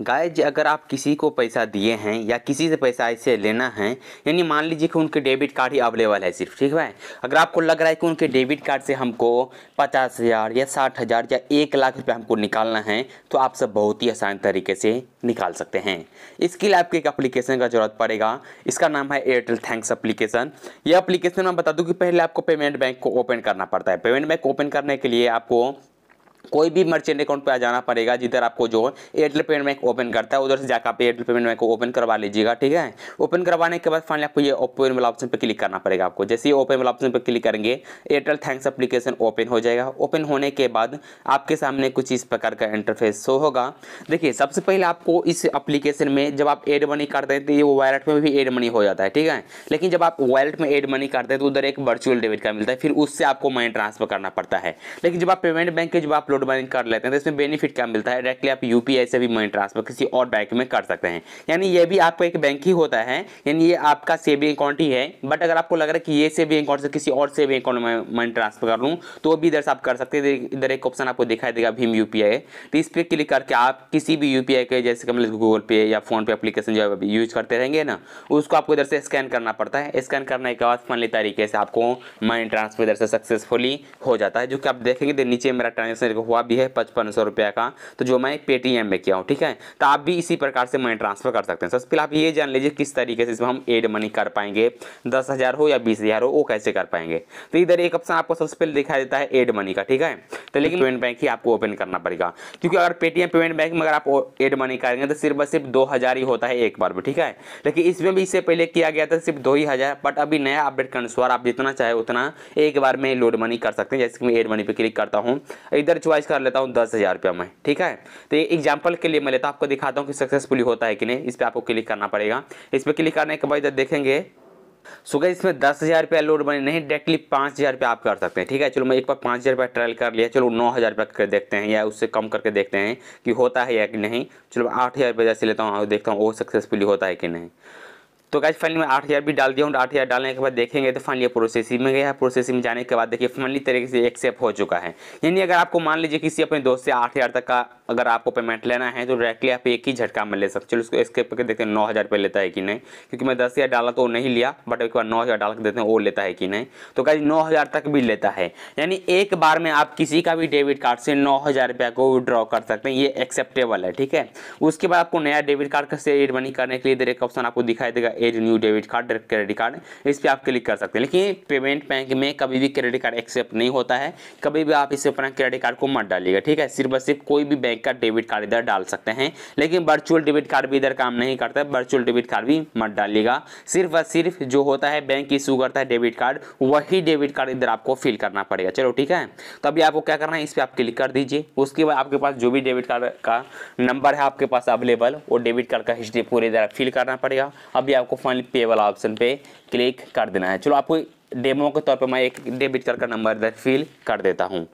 Guys, अगर आप किसी को पैसा दिए हैं या किसी से पैसा ऐसे लेना है, यानी मान लीजिए कि उनके डेबिट कार्ड ही अवेलेबल है सिर्फ़, ठीक है अगर आपको लग रहा है कि उनके डेबिट कार्ड से हमको पचास हज़ार या साठ हज़ार या एक लाख रुपये हमको निकालना है तो आप सब बहुत ही आसान तरीके से निकाल सकते हैं। इसके लिए आपको एक अप्लीकेशन का ज़रूरत पड़ेगा। इसका नाम है एयरटेल थैंक्स अप्लीकेशन ये अप्लीकेशन मैं बता दूँ कि पहले आपको पेमेंट बैंक को ओपन करना पड़ता है। पेमेंट बैंक ओपन करने के लिए आपको कोई भी मर्चेंट अकाउंट पे आ जाना पड़ेगा, जिधर आपको जो एयरटेल पेमेंट बैंक ओपन करता है, उधर से जाकर आप एयरटेल पेमेंट बैंक को ओपन करवा लीजिएगा, ठीक है? ओपन करवाने के बाद फाइनली आपको ये ओपन वाला ऑप्शन पे क्लिक करना पड़ेगा आपको। जैसे ही ओपन वाला ऑप्शन पे क्लिक करेंगे एयरटेल थैंक्स एप्लीकेशन ओपन हो जाएगा। ओपन होने के बाद आपके सामने कुछ इस प्रकार का इंटरफेस शो होगा। देखिए, सबसे पहले आपको इस एप्लीकेशन में जब आप एड मनी करते हैं तो ये वॉलेट में भी एड मनी हो जाता है, ठीक है? लेकिन जब आप वॉलेट में एड मनी करते हैं तो उधर एक वर्चुअल डेबिट कार्ड मिलता है, फिर उससे आपको मनी ट्रांसफ़र करना पड़ता है। लेकिन जब आप पेमेंट बैंक के, जब आप लोड मनी कर लेते हैं तो इसमें बेनिफिट क्या मिलता है? डायरेक्टली आप यूपीआई से भी मनी ट्रांसफ़र किसी और बैंक में कर सकते हैं। यानी ये भी आपका एक बैंक ही होता है, यानी ये आपका सेविंग अकाउंट ही है। बट अगर आपको लग रहा है कि ये सेविंग अकाउंट से किसी और सेविंग अकाउंट में मनी ट्रांसफ़र कर लूँ तो भी इधर से आप कर सकते हैं। इधर एक ऑप्शन आपको दिखाई देगा, भीम यू तो इस पर क्लिक करके आप किसी भी यूपीआई के, जैसे कि मतलब गूगल पे या फ़ोन पे अपलीकेशन जो यूज़ करते रहेंगे ना, उसको आपको इधर से स्कैन करना पड़ता है। स्कैन करने के बाद फनली तरीके से आपको मनी ट्रांसफ़र इधर से सक्सेसफुली हो जाता है, जो कि आप देखेंगे। नीचे मेरा ट्रांजेक्शन हुआ भी है पचपन सौ रुपया का तो जो मैं पेटीएम में किया हूँ, ठीक है? तो आप भी इसी प्रकार से मनी ट्रांसफ़र कर सकते हैं। सबसे पहले आप ये जान लीजिए किस तरीके से इसमें हम एड मनी कर पाएँगे। दस हज़ार हो या बीस हज़ार हो, वो कैसे कर पाएँगे? तो इधर एक ऑप्शन आपको सबसे पहले दिखाई देता है एड मनी का, ठीक है? तो लेकिन पेमेंट बैंक ही आपको ओपन करना पड़ेगा। क्योंकि अगर पेटीएम पेमेंट बैंक में अगर आप एड मनी करेंगे तो सिर्फ़ सिर्फ़ दो हज़ार ही होता है एक बार में, ठीक है? लेकिन इसमें भी इससे पहले किया गया था सिर्फ़ दो ही हज़ार बट अभी नया अपडेट के अनुसार आप जितना चाहे उतना एक बार में लोड मनी कर सकते हैं, जैसे कि मैं एड मनी पे क्लिक करता हूँ। इधर चॉइस कर लेता हूँ दस हज़ार रुपया में, ठीक है? तो ये एग्ज़ाम्पल के लिए मैं लेता हूँ, आपको दिखाता हूँ कि सक्सेसफुली होता है कि नहीं, इस पर आपको क्लिक करना पड़ेगा। इस पर क्लिक करने के बाद देखेंगे, सो गई इसमें दस हज़ार रुपया लोड बने, नहीं डायरेक्टली पाँच हज़ार रुपया आप कर सकते हैं, ठीक है? चलो मैं एक बार पाँच हज़ार रुपया ट्रायल कर लिया, चलो नौ हज़ार रुपया करके देखते हैं या उससे कम करके देखते हैं कि होता है या कि नहीं। चलो आठ हज़ार रुपया जैसे लेता हूँ देखता हूँ वो सक्सेसफुली होता है कि नहीं। तो गाइज़ फाइनली मैं आठ हज़ार भी डाल दिया हूँ। आठ हज़ार डालने के बाद देखेंगे तो फाइनली प्रोसेसिंग में गया प्रोसेसिंग में जाने के बाद देखिए फाइनली तरीके से एक्सेप्ट हो चुका है। यानी अगर आपको मान लीजिए किसी अपने दोस्त से आठ हज़ार तक का अगर आपको पेमेंट लेना है तो डायरेक्टली आप एक ही झटका में ले सकते चलो उसको स्केप करके देखते हैं, नौ हज़ार रुपये लेता है कि नहीं? क्योंकि मैं दस हज़ार डाला तो वो नहीं लिया बट एक बार नौ हज़ार डाल के देते हैं, वो लेता है कि नहीं? तो गाइज़ नौ हज़ार तक भी लेता है। यानी एक बार में आप किसी का भी डेबिट कार्ड से नौ हज़ार रुपया को विड्रॉ कर सकते हैं, ये एक्सेप्टेबल है, ठीक है? उसके बाद आपको नया डेबिट कार्ड से एड मनी करने के लिए एक ऑप्शन आपको दिखाई देगा add new debit card credit card इस पर आप क्लिक कर सकते हैं। लेकिन पेमेंट बैंक में कभी भी क्रेडिट कार्ड एक्सेप्ट नहीं होता है। कभी भी आप इसे अपना क्रेडिट कार्ड को मत डालिएगा, ठीक है? सिर्फ़ सिर्फ़ कोई भी बैंक का डेबिट कार्ड इधर डाल सकते हैं। लेकिन वर्चुअल डेबिट कार्ड भी इधर काम नहीं करता है वर्चुअल डेबिट कार्ड भी मत डालिएगा। सिर्फ़ और सिर्फ़ जो होता है बैंक इशू करता है डेबिट कार्ड वही डेबिट कार्ड इधर आपको फिल करना पड़ेगा। चलो ठीक है? तो अभी आपको क्या करना है, इस पर आप क्लिक कर दीजिए। उसके बाद आपके पास जो भी डेबिट कार्ड का नंबर है आपके पास अवेलेबल वो डेबिट कार्ड का हिस्ट्री पूरी इधर फिल करना पड़ेगा। अभी आपको फाइनली पे वाला ऑप्शन पे क्लिक कर देना है। चलो आपको डेमो के तौर पे मैं एक डेबिट कार्ड का नंबर इधर फिल कर देता हूँ।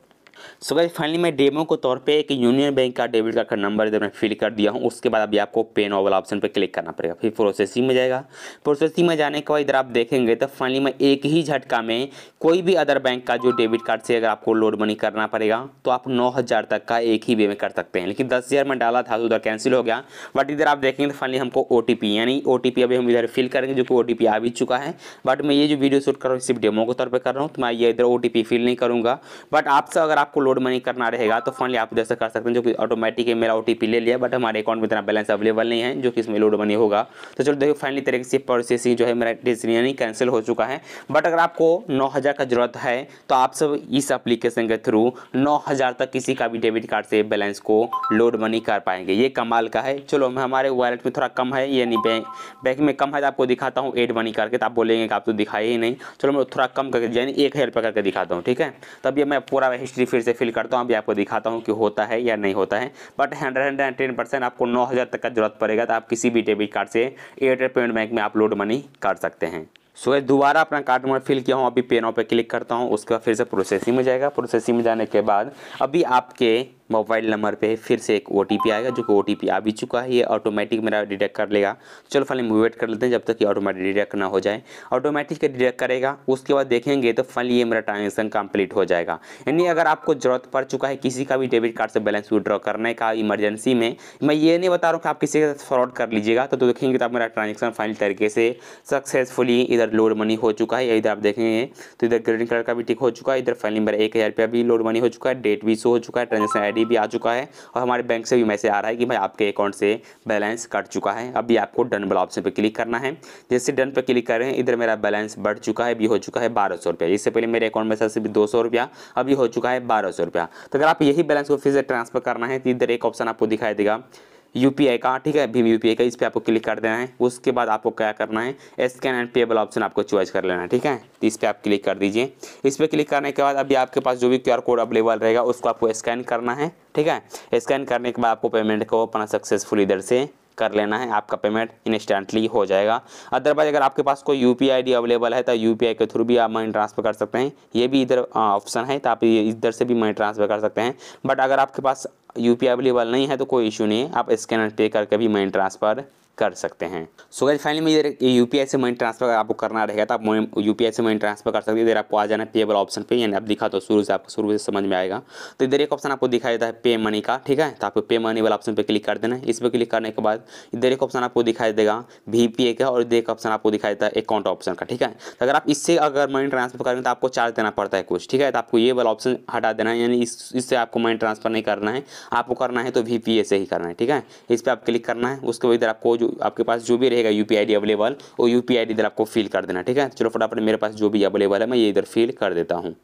सो गाइस फाइनली मैं डेमो के तौर पे एक यूनियन बैंक का डेबिट कार्ड का नंबर इधर मैं फिल कर दिया हूँ। उसके बाद अभी आपको पे पेन वाला ऑप्शन पे क्लिक करना पड़ेगा। फिर प्रोसेसिंग में जाएगा। प्रोसेसिंग में जाने के बाद इधर आप देखेंगे तो फाइनली मैं एक ही झटका में कोई भी अदर बैंक का जो डेबिट कार्ड से अगर आपको लोड मनी करना पड़ेगा तो आप नौ हज़ार तक का एक ही वे में कर सकते हैं। लेकिन दस में डाला था तो उधर कैंसिल हो गया। बट इधर आप देखेंगे तो फाइनली हमको ओटीपी यानी ओटीपी अभी हम इधर फिल करेंगे, जो कि ओटीपी आ भी चुका है। बट मैं ये जो वीडियो शूट कर रहा हूँ सिर्फ़ डेमो के तौर पर कर रहा हूँ। तो मैं ये इधर ओटीपी फिल नहीं करूँगा। बट आपसे अगर आपको लोड मनी करना रहेगा तो फाइनली आप जैसे कर सकते हैं, जो कि ऑटोमेटिक है, मेरा ओ ले लिया बट हमारे अकाउंट में इतना बैलेंस अवेलेबल नहीं है, जो कि इसमें लोड मनी होगा। तो चलो देखिए फाइनली तरीके से प्रोसेसिंग जो है, मेरा डिसीज़न कैंसिल हो चुका है। बट अगर आपको नौ हज़ार का ज़रूरत है तो आप सब इस एप्लीकेशन के थ्रू नौ हज़ार तक किसी का भी डेबिट कार्ड से बैलेंस को लोड मनी कर पाएँगे। ये कमाल का है। चलो मैं हमारे वॉलेट में थोड़ा कम है, यानी बैंक बैंक में कम है तो आपको दिखाता हूँ एड मनी करके तो आप बोलेंगे कि आप तो दिखाए ही नहीं। चलो, मैं थोड़ा कम करके, यानी एक हज़ार रुपये करके दिखाता हूँ, ठीक है? तब ये मैं पूरा हिस्ट्री फिर से फिल करता हूँ अभी आपको दिखाता हूँ कि होता है या नहीं होता है। But hundred hundred and ten percent आपको नौ हज़ार तक का ज़रूरत पड़ेगा तो आप किसी भी डेबिट कार्ड से एयरटेल पेमेंट बैंक में आप लोड मनी कर सकते हैं। सो so, दोबारा अपना कार्ड नंबर फिल किया हूँ अभी पे पे क्लिक करता हूँ उसके बाद फिर से प्रोसेसिंग में जाएगा। प्रोसेसिंग में जाने के बाद अभी आपके मोबाइल नंबर पे फिर से एक ओटीपी आएगा जो कि ओटीपी आ भी चुका है ये ऑटोमेटिक मेरा डिटेक्ट कर लेगा। चलो फाइनली वेट कर लेते हैं जब तक कि ऑटोमेटिक डिटेक्ट ना हो जाए। ऑटोमेटिक डिटेक्ट करेगा उसके बाद देखेंगे तो फाइनली ये मेरा ट्रांजेक्शन कंप्लीट हो जाएगा। यानी अगर आपको ज़रूरत पड़ चुका है किसी का भी डेबिट कार्ड से बैलेंस विड्रॉ करने का इमरजेंसी में मैं ये नहीं बता रहा हूँ कि आप किसी के साथ फ्रॉड कर लीजिएगा तो, तो देखेंगे तो आप मेरा ट्रांजेक्शन फाइनल तरीके से सक्सेसफुली इधर लोड मनी हो चुका है। इधर आप देखेंगे तो इधर ग्रीन कलर का भी टिक हो चुका है इधर फाइनली मेरा एक हज़ार रुपया भी लोड मनी हो चुका है डेट भी शो हो चुका है ट्रांजेक्शन आई भी आ चुका है और हमारे बैंक से भी मैसेज आ रहा है कि भाई आपके अकाउंट से बैलेंस कट चुका है। अभी आपको डन वाला ऑप्शन पर क्लिक करना है। जैसे डन पर क्लिक कर रहे हैं, इधर मेरा बैलेंस बढ़ चुका है, अभी हो चुका है बारह सौ रुपया। इससे पहले मेरे अकाउंट में सबसे भी दो सौ रुपया, अभी हो चुका है बारह सौ रुपया। तो अगर आप यही बैलेंस को फिर से ट्रांसफ़र करना है तो इधर एक ऑप्शन आपको दिखाई देगा यूपीआई का, ठीक है? भीम यूपीआई का, इस पर आपको क्लिक कर देना है। उसके बाद आपको क्या करना है? स्कैन एंड पेबल ऑप्शन आपको चॉइस कर लेना है, ठीक है? तो इस पर आप क्लिक कर दीजिए। इस पर क्लिक करने के बाद अभी आपके पास जो भी क्यूआर कोड अवेलेबल रहेगा, उसको आपको स्कैन करना है, ठीक है? स्कैन करने के बाद आपको पेमेंट को अपना सक्सेसफुल इधर से कर लेना है। आपका पेमेंट इंस्टेंटली हो जाएगा। अदरवाइज़ अगर आपके पास कोई यू पी अवेलेबल है तो यूपीआई के थ्रू भी आप मनी ट्रांसफ़र कर सकते हैं। ये भी इधर ऑप्शन है तो आप इधर से भी मनी ट्रांसफ़र कर सकते हैं। बट अगर आपके पास यू अवेलेबल नहीं है तो कोई इशू नहीं है। आप स्कैनर पे करके भी मनी ट्रांसफ़र कर सकते हैं। सो गाइस फाइनली में इधर यूपीआई से मनी ट्रांसफ़र आपको करना रहेगा तो आप यू पी आई से मनी ट्रांसफ़र कर सकते हैं। इधर आपको आ जाना पेबल ऑप्शन पे, यानी आप दिखा तो शुरू से, आपको शुरू से समझ में आएगा। तो इधर एक ऑप्शन आपको दिखाई देता है पे मनी का, ठीक है? तो आपको पे मनी वाला ऑप्शन पे क्लिक कर देना है। इस पर क्लिक करने के बाद इधर एक ऑप्शन आपको दिखाई देगा वी पी ए का, और इधर एक ऑप्शन आपको दिखाई देता है अकाउंट ऑप्शन का, ठीक है? तो अगर आप इससे अगर मनी ट्रांसफ़र करेंगे तो आपको चार्ज देना पड़ता है कुछ, ठीक है? तो आपको ये वाला ऑप्शन हटा देना है, यानी इससे आपको मनी ट्रांसफ़र नहीं करना है। आपको करना है तो वी से ही करना है, ठीक है? इस पर आप क्लिक करना है, उसके इधर आपको जो, आपके पास जो भी रहेगा यू पी अवेलेबल वो यू पी इधर आपको फिल कर देना, ठीक है? चलो फटाफट, मेरे पास जो भी अवेलेबल है, मैं ये इधर फिल कर देता हूँ।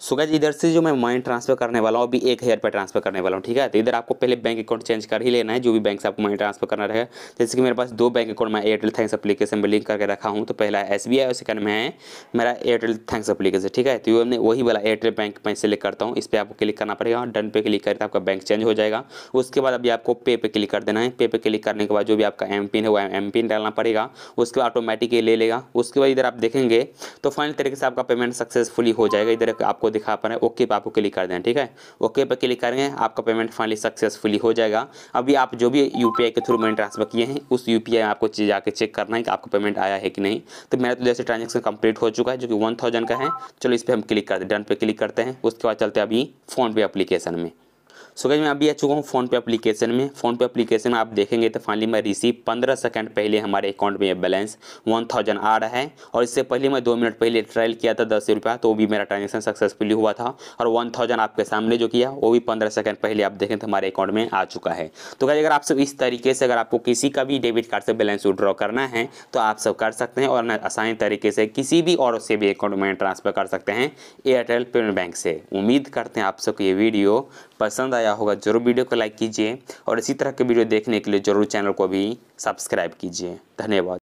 सो गैज इधर से जो मैं मनी ट्रांसफ़र करने वाला हूँ, अभी एक हज़ार रुपये ट्रांसफ़र करने वाला हूँ, ठीक है? तो इधर आपको पहले बैंक अकाउंट चेंज कर ही लेना है, जो भी बैंक से आपको मनी ट्रांसफ़र करना रहेगा। जैसे कि मेरे पास दो बैंक अकाउंट मैं एयरटेल थैंक्स एप्लीकेशन में लिंक करके रखा हूँ तो पहला एस बी आई और सेकंड में है मेरा एयरटेल थैंक्स एप्लीकेशन ठीक है? तो मैं वही वाला एयरटेल बैंक मैं सेलेक्ट करता हूँ, इस पर आपको क्लिक करना पड़ेगा डन पे क्लिक करके आपका बैंक चेंज हो जाएगा। उसके बाद अभी आपको पे पे क्लिक कर देना है पे पे क्लिक करने के बाद जो भी आपका एम पिन है, वो एम पिन डालना पड़ेगा, उसके बाद ऑटोमेटिक ले लेगा। उसके बाद इधर आप देखेंगे तो फाइनल तरीके से आपका पेमेंट सक्सेसफुली हो जाएगा। इधर आपको दिखा पा रहे हैं, ओके पे आपको क्लिक कर दें, ठीक है? ओके पे क्लिक करेंगे, आपका पेमेंट फाइनली सक्सेसफुली हो जाएगा। अभी आप जो भी यूपीआई के थ्रू मैंने ट्रांसफ़र किए हैं, उस यू पी आपको जाकर चेक करना है कि आपको पेमेंट आया है कि नहीं। तो मेरा तो जैसे ट्रांजेक्शन कंप्लीट हो चुका है, जो कि वन का है, चलो इस पर हम क्लिक करते हैं डन पे क्लिक करते हैं। उसके बाद चलते हैं अभी फ़ोनपे अप्लीकेशन में। सो गई मैं अभी आ चुका हूँ फ़ोन पे एप्लीकेशन में। फ़ोन पे एप्लीकेशन में आप देखेंगे तो फाइनली मैं रिसीव पंद्रह सेकंड पहले हमारे अकाउंट में बैलेंस वन थाउज़ेंड आ रहा है। और इससे पहले मैं दो मिनट पहले ट्रायल किया था दस रुपया तो वो भी मेरा ट्रांजेक्शन सक्सेसफुली हुआ था। और वन थाउज़ेंड आपके सामने जो किया, वो भी पंद्रह सेकंड पहले आप देखें तो हमारे अकाउंट में आ चुका है। तो क्या अगर आप सब इस तरीके से, अगर आपको किसी का भी डेबिट कार्ड से बैलेंस विड्रॉ करना है तो आप सब कर सकते हैं। और आसानी तरीके से किसी भी और से भी अकाउंट में ट्रांसफ़र कर सकते हैं एयरटेल पेमेंट बैंक से। उम्मीद करते हैं आप सबको ये वीडियो पसंद आया होगा, ज़रूर वीडियो को लाइक कीजिए और इसी तरह के वीडियो देखने के लिए ज़रूर चैनल को भी सब्सक्राइब कीजिए। धन्यवाद।